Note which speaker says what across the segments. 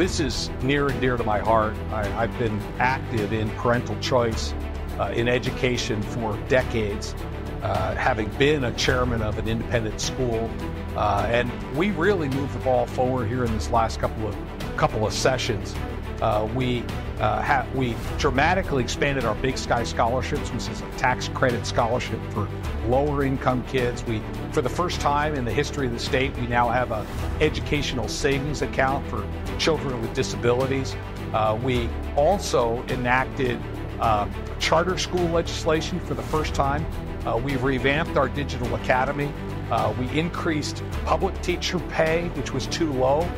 Speaker 1: This is near and dear to my heart. I, have been active in parental choice uh, in education for decades, uh, having been a chairman of an independent school. Uh, and we really moved the ball forward here in this last couple of couple of sessions. Uh, we uh, have we dramatically expanded our Big Sky scholarships, which is a tax credit scholarship for lower income kids. We, for the first time in the history of the state, we now have a educational savings account for children with disabilities. Uh, we also enacted uh, charter school legislation for the first time. Uh, we've revamped our digital academy. Uh, we increased public teacher pay, which was too low.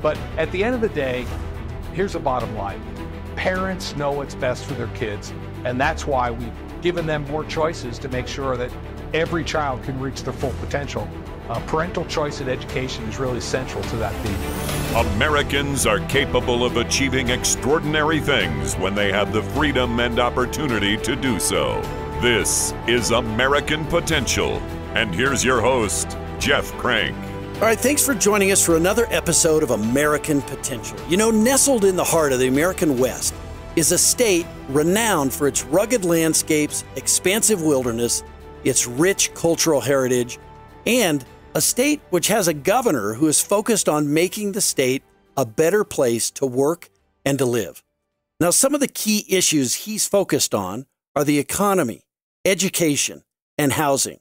Speaker 1: But at the end of the day, here's the bottom line parents know what's best for their kids, and that's why we've given them more choices to make sure that every child can reach their full potential. Uh, parental choice in education is really central to that theme.
Speaker 2: Americans are capable of achieving extraordinary things when they have the freedom and opportunity to do so. This is American Potential. And here's your host, Jeff Crank.
Speaker 3: All right, thanks for joining us for another episode of American Potential. You know, nestled in the heart of the American West is a state renowned for its rugged landscapes, expansive wilderness, its rich cultural heritage, and a state which has a governor who is focused on making the state a better place to work and to live. Now, some of the key issues he's focused on are the economy, education, and housing.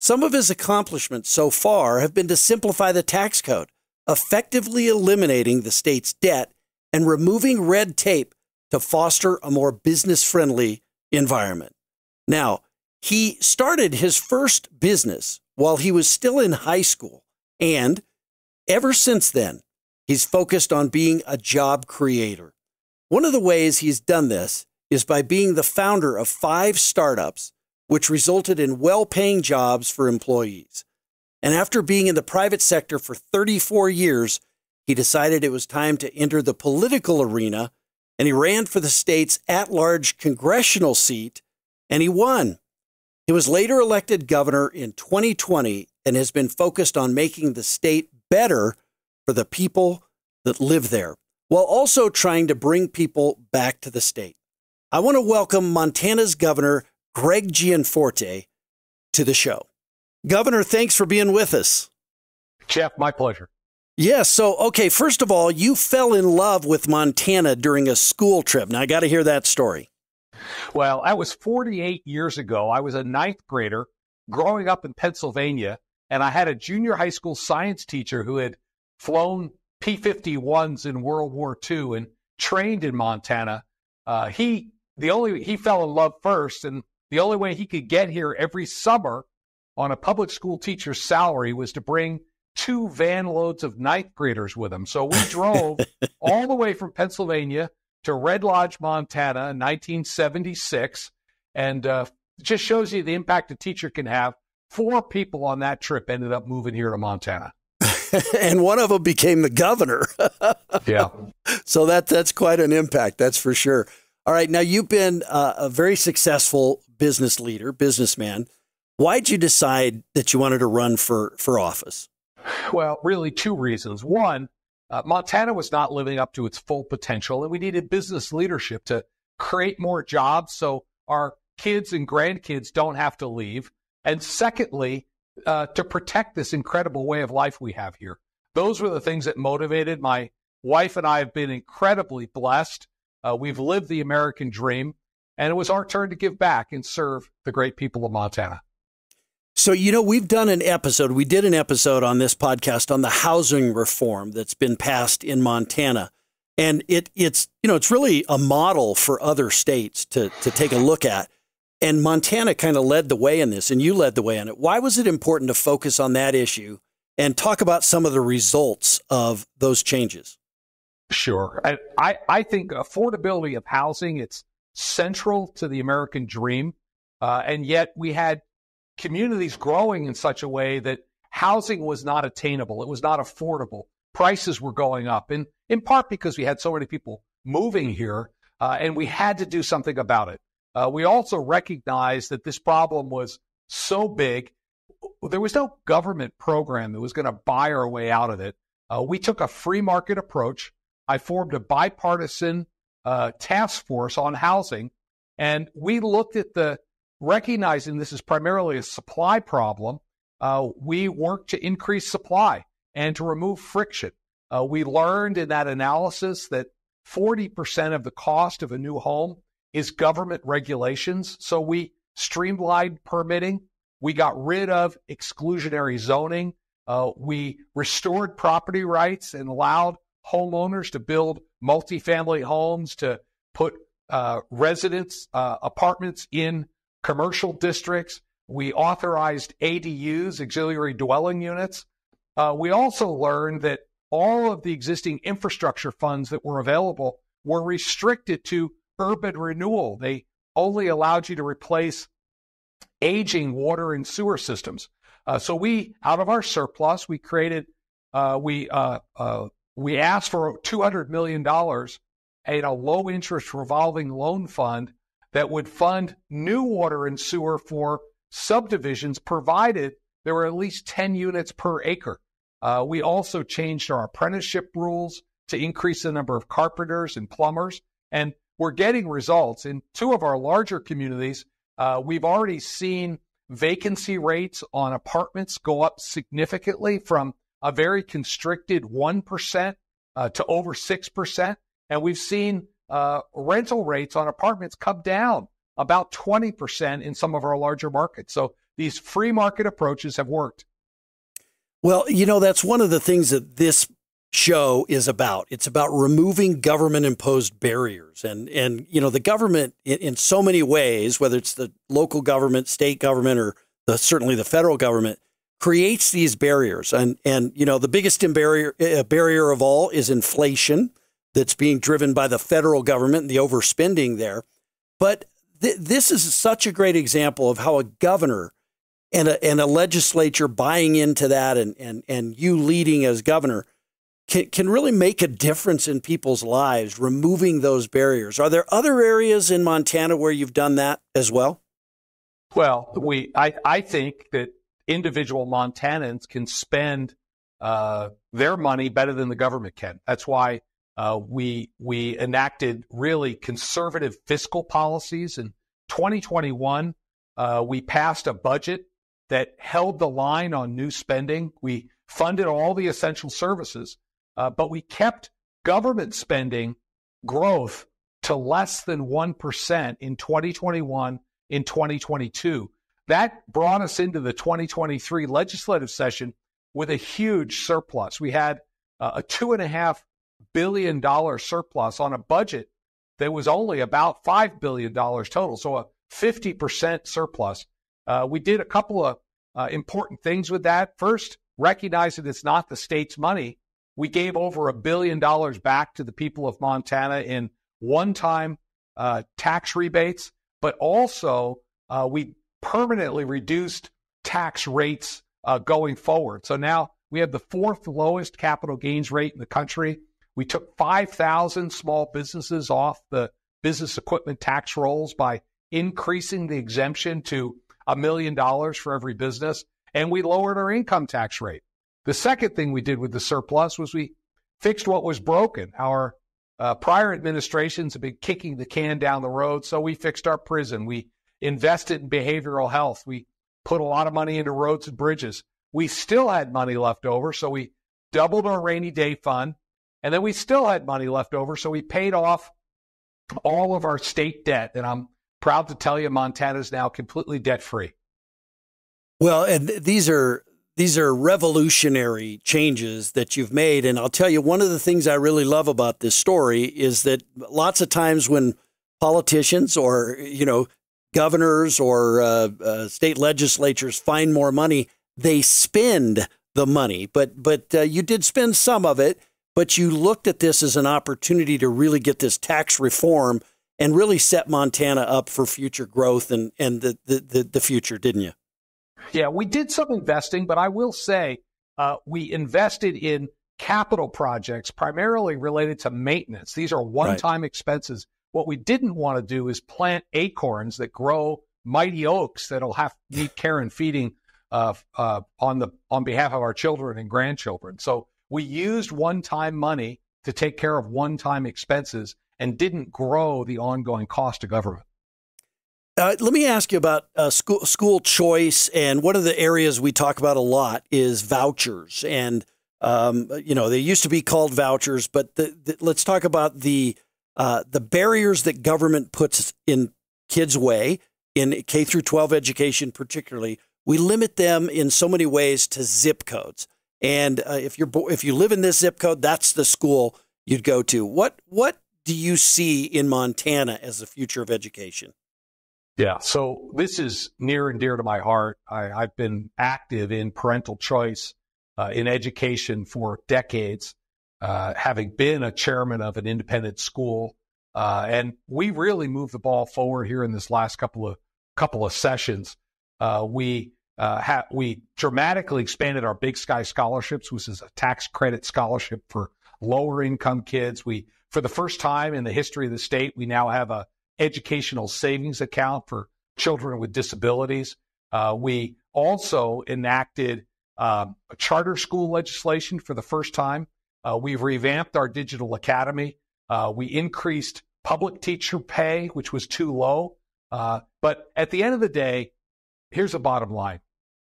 Speaker 3: Some of his accomplishments so far have been to simplify the tax code, effectively eliminating the state's debt and removing red tape to foster a more business friendly environment. Now, he started his first business while he was still in high school. And ever since then, he's focused on being a job creator. One of the ways he's done this is by being the founder of five startups, which resulted in well paying jobs for employees. And after being in the private sector for 34 years, he decided it was time to enter the political arena and he ran for the state's at large congressional seat and he won. He was later elected governor in 2020 and has been focused on making the state better for the people that live there, while also trying to bring people back to the state. I want to welcome Montana's Governor Greg Gianforte to the show. Governor, thanks for being with us.
Speaker 1: Jeff, my pleasure.
Speaker 3: Yes. Yeah, so, okay, first of all, you fell in love with Montana during a school trip. Now, I got to hear that story.
Speaker 1: Well, that was 48 years ago. I was a ninth grader growing up in Pennsylvania, and I had a junior high school science teacher who had flown P 51s in World War II and trained in Montana. Uh, he the only he fell in love first, and the only way he could get here every summer on a public school teacher's salary was to bring two van loads of ninth graders with him. So we drove all the way from Pennsylvania to Red Lodge, Montana in 1976. And uh, just shows you the impact a teacher can have. Four people on that trip ended up moving here to Montana.
Speaker 3: and one of them became the governor.
Speaker 1: yeah.
Speaker 3: So that that's quite an impact, that's for sure. All right, now you've been uh, a very successful business leader, businessman. Why'd you decide that you wanted to run for for office?
Speaker 1: Well, really two reasons. One, uh, Montana was not living up to its full potential, and we needed business leadership to create more jobs so our kids and grandkids don't have to leave. And secondly, uh, to protect this incredible way of life we have here. Those were the things that motivated my wife and I have been incredibly blessed. Uh, we've lived the American dream, and it was our turn to give back and serve the great people of Montana.
Speaker 3: So, you know, we've done an episode, we did an episode on this podcast on the housing reform that's been passed in Montana. And it, it's, you know, it's really a model for other states to, to take a look at. And Montana kind of led the way in this, and you led the way in it. Why was it important to focus on that issue and talk about some of the results of those changes?
Speaker 1: Sure. I, I, I think affordability of housing, it's central to the American dream. Uh, and yet we had communities growing in such a way that housing was not attainable. It was not affordable. Prices were going up, in, in part because we had so many people moving here, uh, and we had to do something about it. Uh, we also recognized that this problem was so big, there was no government program that was going to buy our way out of it. Uh, we took a free market approach. I formed a bipartisan uh, task force on housing, and we looked at the recognizing this is primarily a supply problem. Uh, we worked to increase supply and to remove friction. Uh, we learned in that analysis that 40% of the cost of a new home is government regulations. So we streamlined permitting. We got rid of exclusionary zoning. Uh, we restored property rights and allowed homeowners to build multifamily homes, to put uh, residents, uh, apartments in commercial districts. We authorized ADUs, auxiliary dwelling units. Uh, we also learned that all of the existing infrastructure funds that were available were restricted to urban renewal. They only allowed you to replace aging water and sewer systems. Uh, so we, out of our surplus, we created, uh, we uh, uh we asked for two hundred million dollars in a low interest revolving loan fund that would fund new water and sewer for subdivisions, provided there were at least ten units per acre. Uh, we also changed our apprenticeship rules to increase the number of carpenters and plumbers, and we're getting results. In two of our larger communities, uh, we've already seen vacancy rates on apartments go up significantly from a very constricted 1% uh, to over 6%. And we've seen uh, rental rates on apartments come down about 20% in some of our larger markets. So these free market approaches have worked.
Speaker 3: Well, you know, that's one of the things that this show is about. It's about removing government imposed barriers. And, and, you know, the government in, in, so many ways, whether it's the local government, state government, or the, certainly the federal government, creates these barriers. And, and, you know, the biggest barrier, uh, barrier of all is inflation that's being driven by the federal government and the overspending there. But th- this is such a great example of how a governor and a, and a legislature buying into that and, and, and you leading as governor can, can really make a difference in people's lives, removing those barriers. Are there other areas in Montana where you've done that as well?
Speaker 1: Well, we I, I think that individual Montanans can spend uh, their money better than the government can. That's why uh, we we enacted really conservative fiscal policies in 2021. Uh, we passed a budget that held the line on new spending. We funded all the essential services, uh, but we kept government spending growth to less than 1% in 2021, in 2022. That brought us into the 2023 legislative session with a huge surplus. We had uh, a two and a half billion dollar surplus on a budget that was only about $5 billion total. So a 50% surplus. Uh, we did a couple of uh, important things with that. First, recognize that it's not the state's money. We gave over a billion dollars back to the people of Montana in one time uh, tax rebates, but also uh, we permanently reduced tax rates uh, going forward. So now we have the fourth lowest capital gains rate in the country. We took 5,000 small businesses off the business equipment tax rolls by increasing the exemption to a million dollars for every business, and we lowered our income tax rate. The second thing we did with the surplus was we fixed what was broken. Our uh, prior administrations have been kicking the can down the road, so we fixed our prison. We invested in behavioral health. We put a lot of money into roads and bridges. We still had money left over, so we doubled our rainy day fund. And then we still had money left over, so we paid off all of our state debt. And I'm proud to tell you, Montana is now completely debt free.
Speaker 3: Well, and these are these are revolutionary changes that you've made. And I'll tell you, one of the things I really love about this story is that lots of times when politicians or you know governors or uh, uh, state legislatures find more money, they spend the money. But but uh, you did spend some of it, but you looked at this as an opportunity to really get this tax reform and really set Montana up for future growth and and the the, the, the future, didn't you?
Speaker 1: Yeah, we did some investing, but I will say uh, we invested in capital projects primarily related to maintenance. These are one-time right. expenses what we didn't want to do is plant acorns that grow mighty oaks that'll have need care and feeding uh, uh, on the on behalf of our children and grandchildren. So we used one-time money to take care of one time expenses and didn't grow the ongoing cost to government.
Speaker 3: Uh, let me ask you about uh, school school choice, and one of the areas we talk about a lot is vouchers. And um, you know, they used to be called vouchers, but the, the, let's talk about the uh, the barriers that government puts in kids' way in K through 12 education, particularly. We limit them in so many ways to zip codes. And uh, if you're if you live in this zip code, that's the school you'd go to. What what do you see in Montana as the future of education?
Speaker 1: Yeah, so this is near and dear to my heart. I, have been active in parental choice uh, in education for decades, uh, having been a chairman of an independent school, uh, and we really moved the ball forward here in this last couple of couple of sessions. Uh, we uh, ha- we dramatically expanded our Big Sky scholarships, which is a tax credit scholarship for lower income kids. We, for the first time in the history of the state, we now have a educational savings account for children with disabilities. Uh, we also enacted um, charter school legislation for the first time. Uh, we've revamped our digital academy. Uh, we increased public teacher pay, which was too low. Uh, but at the end of the day, here's the bottom line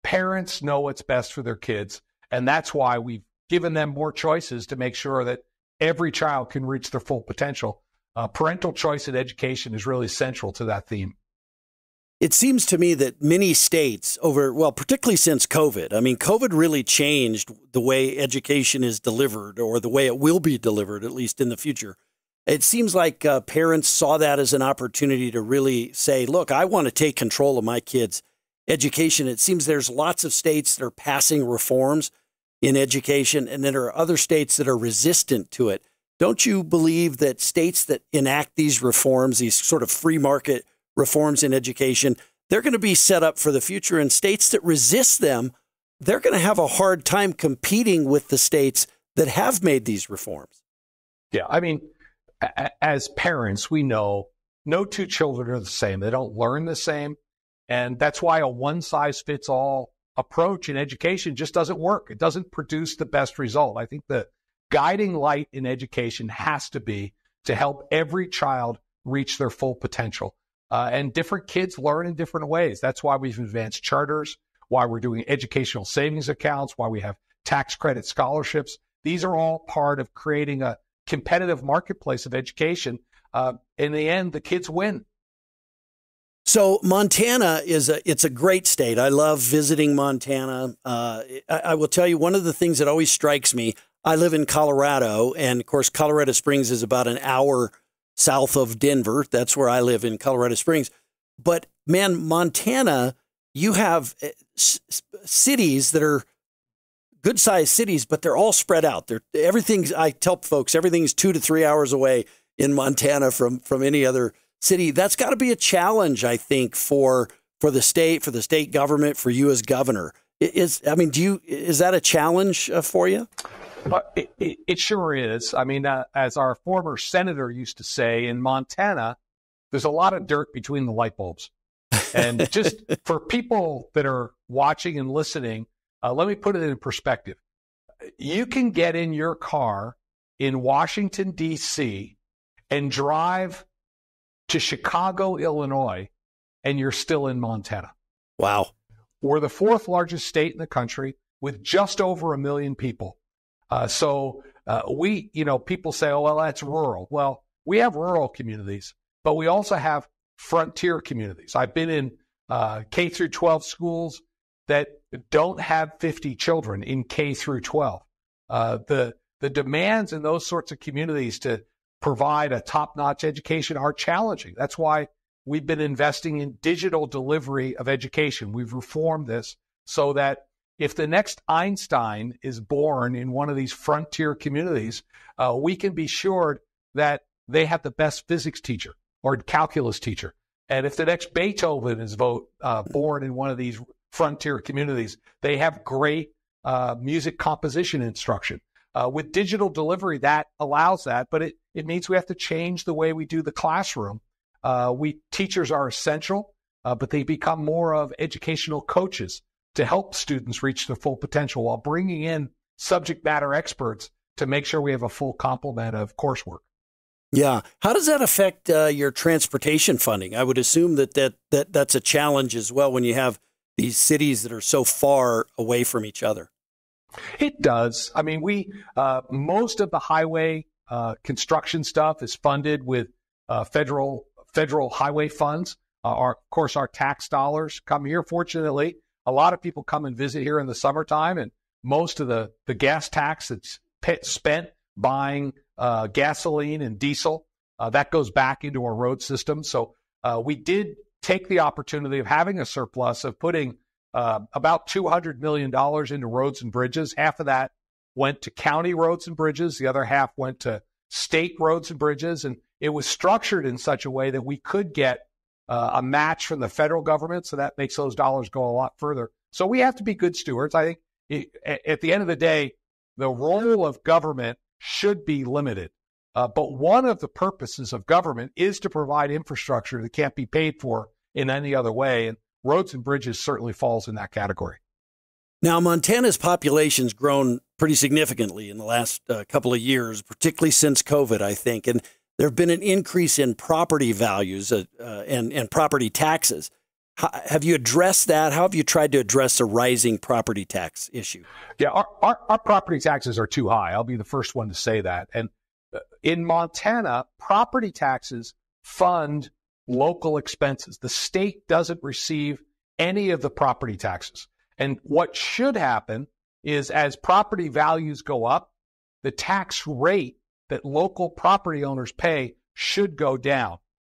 Speaker 1: parents know what's best for their kids. And that's why we've given them more choices to make sure that every child can reach their full potential. Uh, parental choice in education is really central to that theme.
Speaker 3: It seems to me that many states over, well, particularly since COVID, I mean, COVID really changed the way education is delivered or the way it will be delivered, at least in the future. It seems like uh, parents saw that as an opportunity to really say, look, I want to take control of my kids' education. It seems there's lots of states that are passing reforms in education, and then there are other states that are resistant to it. Don't you believe that states that enact these reforms, these sort of free market reforms in education, they're going to be set up for the future, and states that resist them, they're going to have a hard time competing with the states that have made these reforms?
Speaker 1: Yeah, I mean, as parents, we know no two children are the same. They don't learn the same. And that's why a one size fits all approach in education just doesn't work. It doesn't produce the best result. I think the guiding light in education has to be to help every child reach their full potential. Uh, and different kids learn in different ways. That's why we've advanced charters, why we're doing educational savings accounts, why we have tax credit scholarships. These are all part of creating a competitive marketplace of education. Uh, in the end, the kids win.
Speaker 3: So Montana is a it's a great state. I love visiting Montana. Uh, I, I, will tell you one of the things that always strikes me. I live in Colorado, and of course, Colorado Springs is about an hour south of Denver. That's where I live in Colorado Springs. But man, Montana, you have eh, cities that are good sized cities, but they're all spread out. They're everything's. I tell folks everything's two to three hours away in Montana from from any other city. That's got to be a challenge, I think, for for the state, for the state government, for you as governor. Is I mean, do you is that a challenge uh, for you?
Speaker 1: It, it, it, sure is. I mean, uh, as our former senator used to say, in Montana, there's a lot of dirt between the light bulbs. And just for people that are watching and listening, uh, let me put it in perspective. You can get in your car in Washington, D.C., and drive to Chicago, Illinois, and you're still in Montana.
Speaker 3: Wow.
Speaker 1: We're the fourth largest state in the country with just over a million people. Uh, so uh, we, you know, people say, oh, well, that's rural. Well, we have rural communities, but we also have frontier communities. I've been in uh, K through 12 schools that don't have 50 children in K through 12. Uh, the the demands in those sorts of communities to provide a top notch education are challenging. That's why we've been investing in digital delivery of education. We've reformed this so that if the next Einstein is born in one of these frontier communities, uh, we can be sure that they have the best physics teacher or calculus teacher. And if the next Beethoven is vote, uh, born in one of these frontier communities, they have great uh, music composition instruction. Uh, with digital delivery, that allows that, but it, it means we have to change the way we do the classroom. Uh, we teachers are essential, uh, but they become more of educational coaches to help students reach their full potential while bringing in subject matter experts to make sure we have a full complement of coursework.
Speaker 3: Yeah. How does that affect uh, your transportation funding? I would assume that, that that that's a challenge as well when you have these cities that are so far away from each other.
Speaker 1: It does. I mean, we uh, most of the highway uh, construction stuff is funded with uh, federal federal highway funds. Uh, our, of course, our tax dollars come here. Fortunately, a lot of people come and visit here in the summertime, and most of the the gas tax that's spent buying uh, gasoline and diesel. Uh, that goes back into our road system. So uh, we did take the opportunity of having a surplus of putting uh, about $200 million into roads and bridges. Half of that went to county roads and bridges, the other half went to state roads and bridges. And it was structured in such a way that we could get uh, a match from the federal government. So that makes those dollars go a lot further. So we have to be good stewards. I think it, at the end of the day, the role of government should be limited. Uh, but one of the purposes of government is to provide infrastructure that can't be paid for in any other way. And roads and bridges certainly falls in that category.
Speaker 3: Now, Montana's population's grown pretty significantly in the last uh, couple of years, particularly since COVID, I think. And there have been an increase in property values uh, uh, and, and property taxes. How, have you addressed that? How have you tried to address a rising property tax issue?
Speaker 1: Yeah, our, our, our property taxes are too high. I'll be the first one to say that. And uh, in Montana, property taxes fund local expenses. The state doesn't receive any of the property taxes. And what should happen is as property values go up, the tax rate that local property owners pay should go down.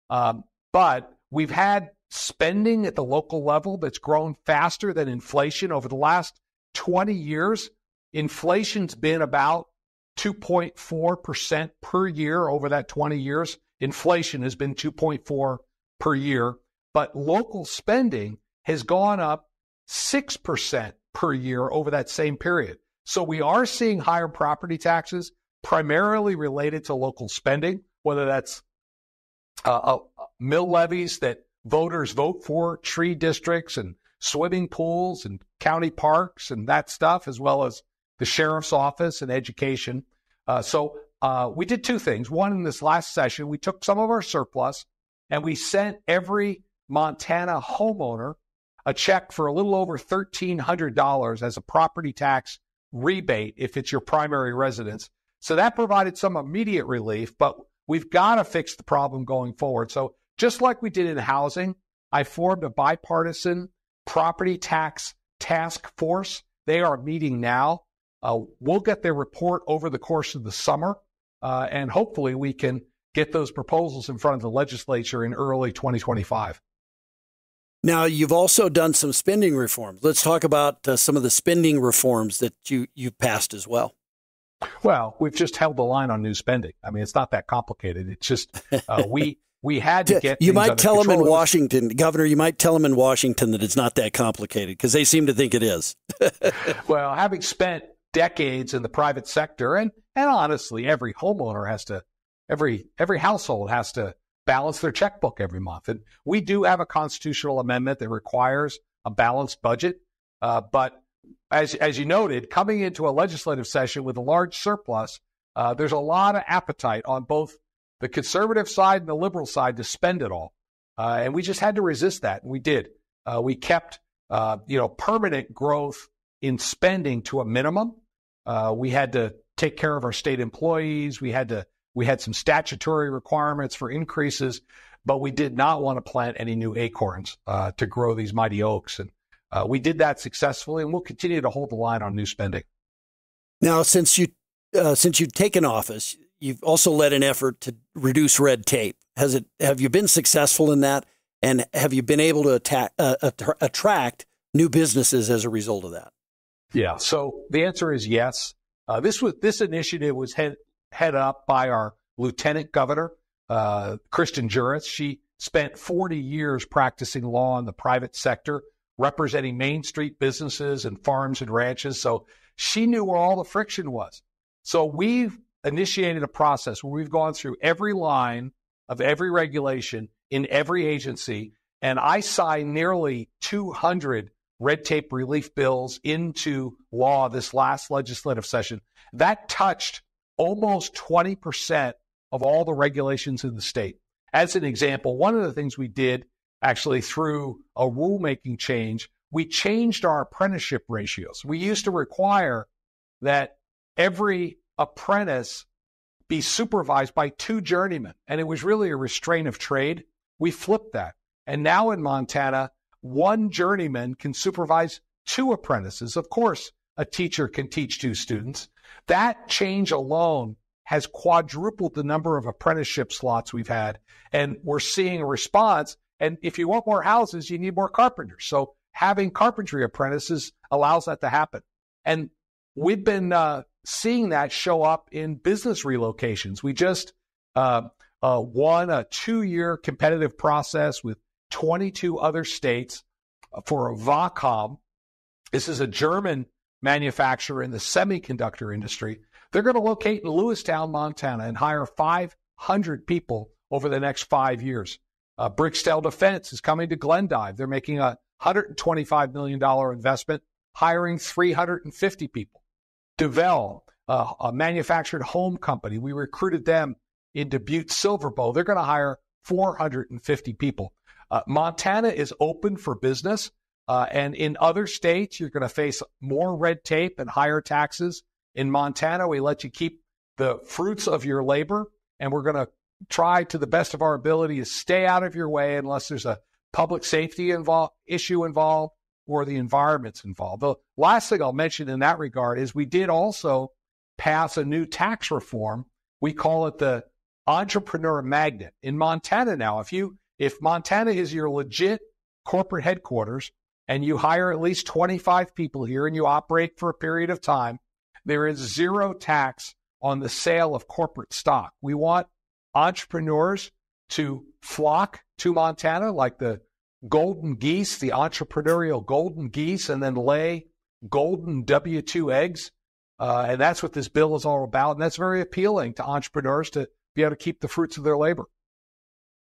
Speaker 1: Um, but we've had spending at the local level that's grown faster than inflation over the last 20 years. Inflation's been about 2.4% per year over that 20 years. Inflation has been 2.4 per year, but local spending has gone up 6% per year over that same period. So we are seeing higher property taxes primarily related to local spending, whether that's uh, uh, mill levies that voters vote for tree districts and swimming pools and county parks and that stuff, as well as the sheriff's office and education. Uh, so uh, we did two things. One, in this last session, we took some of our surplus and we sent every Montana homeowner a check for a little over $1,300 as a property tax rebate if it's your primary residence. So that provided some immediate relief, but we've got to fix the problem going forward. So just like we did in housing, I formed a bipartisan property tax task force. They are meeting now. Uh, we'll get their report over the course of the summer, uh, and hopefully we can get those proposals in front of the legislature in early 2025.
Speaker 3: Now, you've also done some spending reforms. Let's talk about uh, some of the spending reforms that you, you passed as well.
Speaker 1: Well, we've just held the line on new spending. I mean, it's not that complicated. It's just uh, we we had to get.
Speaker 3: You might tell them in Washington, Governor. You might tell them in Washington that it's not that complicated because they seem to think it is.
Speaker 1: well, having spent decades in the private sector, and and honestly, every homeowner has to, every every household has to balance their checkbook every month, and we do have a constitutional amendment that requires a balanced budget. Uh, but as as you noted, coming into a legislative session with a large surplus, uh, there's a lot of appetite on both the conservative side and the liberal side to spend it all. Uh, and we just had to resist that. And we did. Uh, we kept, uh, you know, permanent growth in spending to a minimum. Uh, we had to take care of our state employees. We had to, we had some statutory requirements for increases, but we did not want to plant any new acorns uh, to grow these mighty oaks. And uh, we did that successfully, and we'll continue to hold the line on new spending.
Speaker 3: Now, since you since you've taken office, you've also led an effort to reduce red tape. Has it? Have you been successful in that? And have you been able to attack, uh, attract new businesses as a result of that?
Speaker 1: Yeah. So the answer is yes. Uh, this was this initiative was head head up by our lieutenant governor, uh, Kristen Juras. She spent 40 years practicing law in the private sector, representing Main Street businesses and farms and ranches. So she knew where all the friction was. So we've initiated a process where we've gone through every line of every regulation in every agency, and I signed nearly 200 red tape relief bills into law this last legislative session, that touched almost 20% of all the regulations in the state. As an example, one of the things we did actually through a rulemaking change, we changed our apprenticeship ratios. We used to require that every apprentice be supervised by two journeymen, and it was really a restraint of trade. We flipped that. And now in Montana, one journeyman can supervise two apprentices. Of course, a teacher can teach two students. That change alone has quadrupled the number of apprenticeship slots we've had. And we're seeing a response. And if you want more houses, you need more carpenters. So having carpentry apprentices allows that to happen. And we've been uh, seeing that show up in business relocations. We just uh, uh, won a two year competitive process with 22 other states for a Wacom. This is a German manufacturer in the semiconductor industry. They're going to locate in Lewistown, Montana, and hire 500 people over the next five years. Uh, Brickstell Defense is coming to Glendive. They're making a $125 million investment, hiring 350 people. Dvele, uh, a manufactured home company, we recruited them into Butte Silver Bow. They're going to hire 450 people. Uh, Montana is open for business. Uh, and in other states, you're going to face more red tape and higher taxes. In Montana, we let you keep the fruits of your labor, and we're going to try to the best of our ability to stay out of your way unless there's a public safety involved, issue involved or the environment's involved. The last thing I'll mention in that regard is we did also pass a new tax reform. We call it the entrepreneur magnet. In Montana now, if you if Montana is your legit corporate headquarters and you hire at least 25 people here and you operate for a period of time, there is zero tax on the sale of corporate stock. We want entrepreneurs to flock to Montana like the golden geese, the entrepreneurial golden geese, and then lay golden W 2 eggs. Uh, and that's what this bill is all about. And that's very appealing to entrepreneurs to be able to keep the fruits of their labor.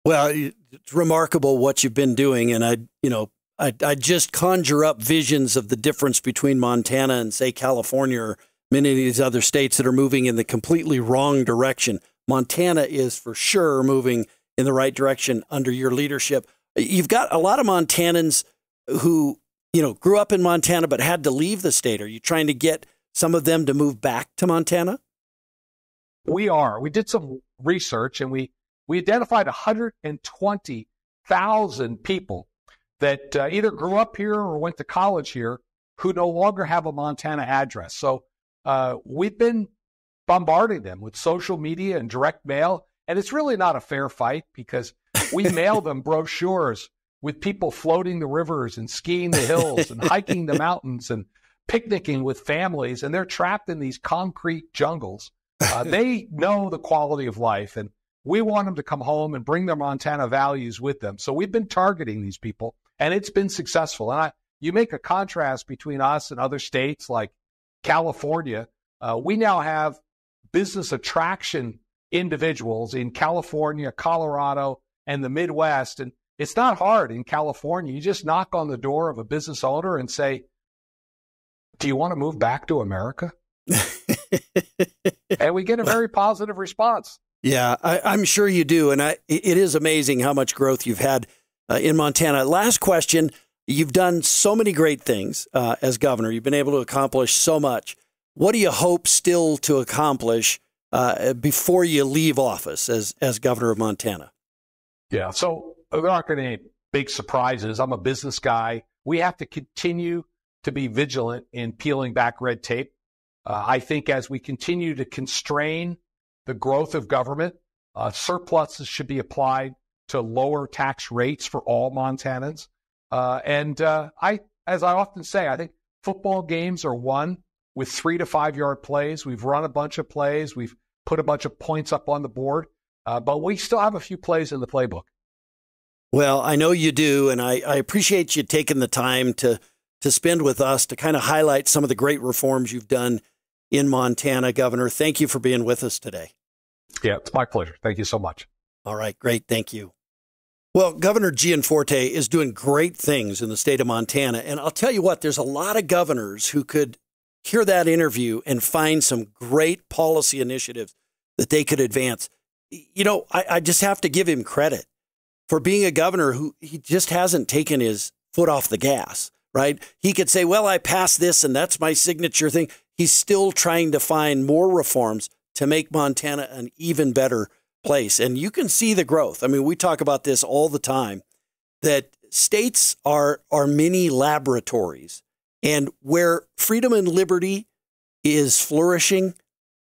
Speaker 3: Well, it's remarkable what you've been doing. And I, you know, I, I just conjure up visions of the difference between Montana and, say, California or many of these other states that are moving in the completely wrong direction. Montana is for sure moving in the right direction under your leadership. You've got a lot of Montanans who, you know, grew up in Montana but had to leave the state. Are you trying to get some of them to move back to Montana?
Speaker 1: We are. We did some research and we we identified 120,000 people that uh, either grew up here or went to college here who no longer have a Montana address. So uh, we've been bombarding them with social media and direct mail, and it's really not a fair fight because we mail them brochures with people floating the rivers and skiing the hills and hiking the mountains and picnicking with families, and they're trapped in these concrete jungles. Uh, they know the quality of life, and we want them to come home and bring their Montana values with them. So we've been targeting these people, and it's been successful. And I, you make a contrast between us and other states like California. Uh, we now have business attraction individuals in California, Colorado, and the Midwest. And it's not hard in California. You just knock on the door of a business owner and say, Do you want to move back to America? and we get a very positive response.
Speaker 3: Yeah, I, am sure you do. And I, it is amazing how much growth you've had uh, in Montana. Last question. You've done so many great things uh, as governor. You've been able to accomplish so much. What do you hope still to accomplish uh, before you leave office as, as governor of Montana?
Speaker 1: Yeah. So there aren't going to be any big surprises. I'm a business guy. We have to continue to be vigilant in peeling back red tape. Uh, I think as we continue to constrain the growth of government, uh, surpluses should be applied to lower tax rates for all Montanans. Uh, and uh, I, as I often say, I think football games are won with three to five yard plays. We've run a bunch of plays. We've put a bunch of points up on the board. Uh, but we still have a few plays in the playbook.
Speaker 3: Well, I know you do, and I, I appreciate you taking the time to to spend with us to kind of highlight some of the great reforms you've done in Montana, Governor. Thank you for being with us today.
Speaker 1: Yeah, it's my pleasure. Thank you so much.
Speaker 3: All right, great. Thank you. Well, Governor Gianforte is doing great things in the state of Montana. And I'll tell you what, there's a lot of governors who could hear that interview and find some great policy initiatives that they could advance. You know, I, I just have to give him credit for being a governor who he just hasn't taken his foot off the gas, right? He could say, well, I passed this and that's my signature thing. He's still trying to find more reforms to make Montana an even better place. And you can see the growth. I mean, we talk about this all the time that states are are mini laboratories. And where freedom and liberty is flourishing,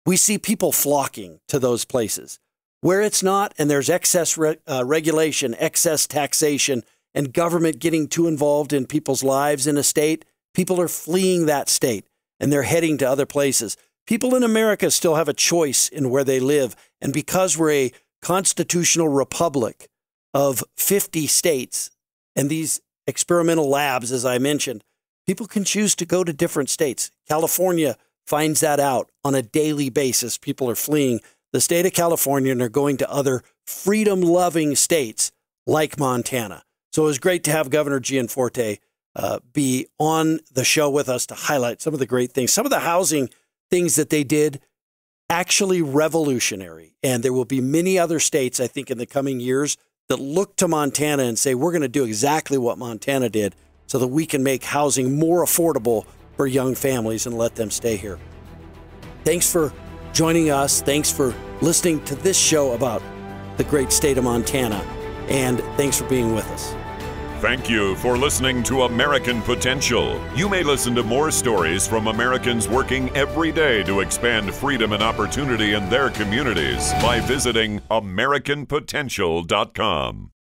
Speaker 3: we see people flocking to those places. Where it's not, and there's excess re- uh, regulation, excess taxation, and government getting too involved in people's lives in a state, people are fleeing that state and they're heading to other places. People in America still have a choice in where they live. And because we're a constitutional republic of 50 states and these experimental labs, as I mentioned, people can choose to go to different states. California finds that out on a daily basis. People are fleeing the state of California and are going to other freedom loving states like Montana. So it was great to have Governor Gianforte uh, be on the show with us to highlight some of the great things, some of the housing things that they did actually revolutionary. And there will be many other states, I think, in the coming years that look to Montana and say, we're going to do exactly what Montana did so that we can make housing more affordable for young families and let them stay here. Thanks for joining us. Thanks for listening to this show about the great state of Montana. And thanks for being with us.
Speaker 2: Thank you for listening to American Potential. You may listen to more stories from Americans working every day to expand freedom and opportunity in their communities by visiting AmericanPotential.com.